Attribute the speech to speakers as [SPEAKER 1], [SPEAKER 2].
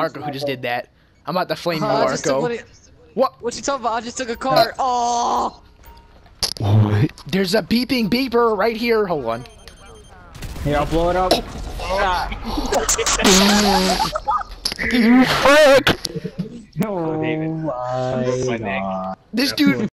[SPEAKER 1] Marco who just did that. I'm about to flame
[SPEAKER 2] Uh,
[SPEAKER 1] Marco. What?
[SPEAKER 2] What you talking about? I just took a car. Oh!
[SPEAKER 3] Uh, what?
[SPEAKER 1] There's a beeping beeper right here. Hold on.
[SPEAKER 4] Here, I'll blow it up.
[SPEAKER 1] You frick!
[SPEAKER 4] Oh
[SPEAKER 5] oh
[SPEAKER 4] my
[SPEAKER 5] my
[SPEAKER 4] god.
[SPEAKER 1] This dude